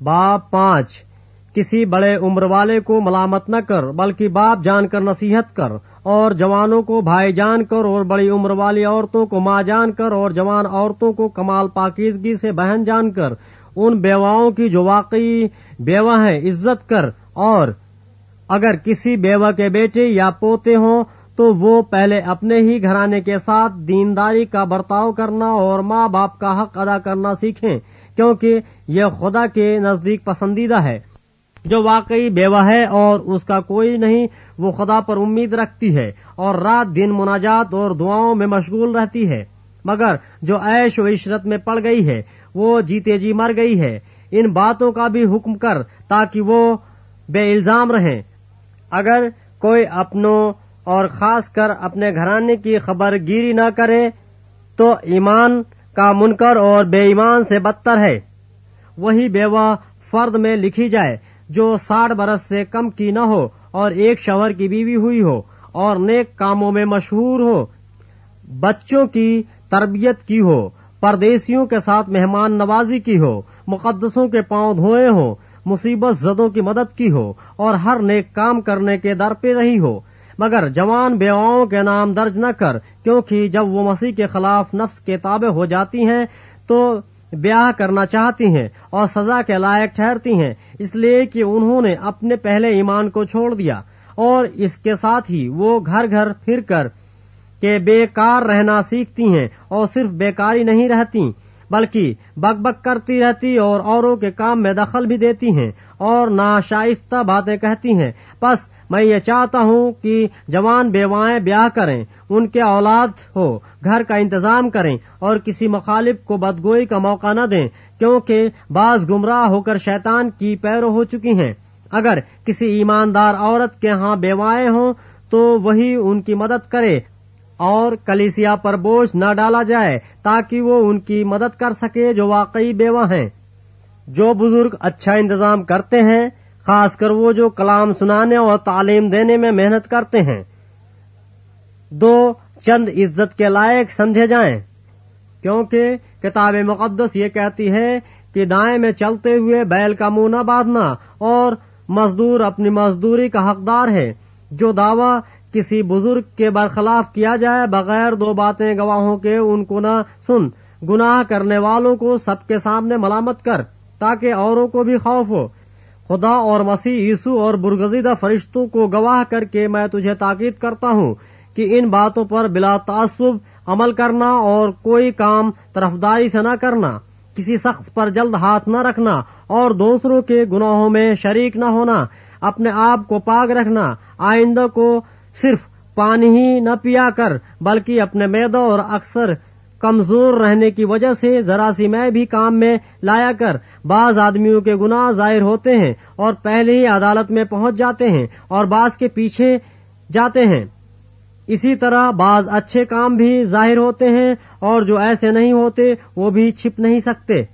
باپ پانچ، کسی بڑے عمر والے کو ملامت نہ کر، بلکہ باپ جان کر نصیحت کر، اور جوانوں کو بھائی جان کر، اور بڑی عمر والی عورتوں کو ماں جان کر، اور جوان عورتوں کو کمال پاکیزگی سے بہن جان کر، ان بیواؤں کی جو واقعی بیوہ ہیں، عزت کر، اور اگر کسی بیوہ کے بیٹے یا پوتے ہوں، تو وہ پہلے اپنے ہی گھرانے کے ساتھ دینداری کا برتاؤ کرنا اور ماں باپ کا حق ادا کرنا سیکھیں۔ کیونکہ یہ خدا کے نزدیک پسندیدہ ہے۔ جو واقعی بیوہ ہے اور اس کا کوئی نہیں، وہ خدا پر امید رکھتی ہے اور رات دن مناجات اور دعاؤں میں مشغول رہتی ہے۔ مگر جو عیش و عشرت میں پڑ گئی ہے، وہ جیتے جی مر گئی ہے۔ ان باتوں کا بھی حکم کر تاکہ وہ بے الزام رہیں۔ اگر کوئی اپنوں اور خاص کر اپنے گھرانے کی خبر گیری نہ کرے، تو ایمان کا منکر اور بے ایمان سے بدتر ہے۔ وہی بیوہ فرد میں لکھی جائے جو ساٹھ برس سے کم کی نہ ہو اور ایک شوہر کی بیوی ہوئی ہو اور نیک کاموں میں مشہور ہو، بچوں کی تربیت کی ہو، پردیسیوں کے ساتھ مہمان نوازی کی ہو، مقدسوں کے پاؤں دھوئے ہوں، مصیبت زدوں کی مدد کی ہو اور ہر نیک کام کرنے کے در پہ رہی ہو مگر جوان بیواؤں کے نام درج نہ کر، کیونکہ جب وہ مسیح کے خلاف نفس کے تابع ہو جاتی ہیں تو بیاہ کرنا چاہتی ہیں اور سزا کے لائق ٹھہرتی ہیں، اس لیے کہ انہوں نے اپنے پہلے ایمان کو چھوڑ دیا۔ اور اس کے ساتھ ہی وہ گھر گھر پھر کر کے بیکار رہنا سیکھتی ہیں اور صرف بیکاری نہیں رہتی، بلکہ بک بک کرتی رہتی اور اوروں کے کام میں دخل بھی دیتی ہیں اور ناشائستہ باتیں کہتی ہیں۔ بس میں یہ چاہتا ہوں کہ جوان بیوائیں بیاہ کریں، ان کے اولاد ہو، گھر کا انتظام کریں اور کسی مخالف کو بدگوئی کا موقع نہ دیں، کیونکہ بعض گمراہ ہو کر شیطان کی پیرو ہو چکی ہیں۔ اگر کسی ایماندار عورت کے ہاں بیوائیں ہوں، تو وہی ان کی مدد کرے اور کلیسیا پر بوجھ نہ ڈالا جائے، تاکہ وہ ان کی مدد کر سکے جو واقعی بیوہ ہیں۔ جو بزرگ اچھا انتظام کرتے ہیں خاص کر وہ جو کلام سنانے اور تعلیم دینے میں محنت کرتے ہیں۔ دو، چند عزت کے لائق سمجھے جائیں۔ کیونکہ کتاب مقدس یہ کہتی ہے کہ دائیں میں چلتے ہوئے بیل کا منہ نہ باندھنا اور مزدور اپنی مزدوری کا حقدار ہے۔ جو دعوی کسی بزرگ کے برخلاف کیا جائے بغیر دو باتیں گواہوں کے ان کو نہ سن۔ گناہ کرنے والوں کو سب کے سامنے ملامت کر تاکہ اوروں کو بھی خوف ہو۔ خدا اور مسیح عیسو اور برگزیدہ فرشتوں کو گواہ کر کے میں تجھے تاکید کرتا ہوں کہ ان باتوں پر بلا تعصب عمل کرنا اور کوئی کام طرفداری سے نہ کرنا، کسی شخص پر جلد ہاتھ نہ رکھنا اور دوسروں کے گناہوں میں شریک نہ ہونا، اپنے آپ کو پاک رکھنا، آئندہ کو صرف پانی ہی نہ پیا کر، بلکہ اپنے میدا اور اکثر کمزور رہنے کی وجہ سے ذرا سی میں بھی کام میں لایا کر بعض آدمیوں کے گناہ ظاہر ہوتے ہیں اور پہلے ہی عدالت میں پہنچ جاتے ہیں اور بعض کے پیچھے جاتے ہیں۔ اسی طرح بعض اچھے کام بھی ظاہر ہوتے ہیں اور جو ایسے نہیں ہوتے وہ بھی چھپ نہیں سکتے۔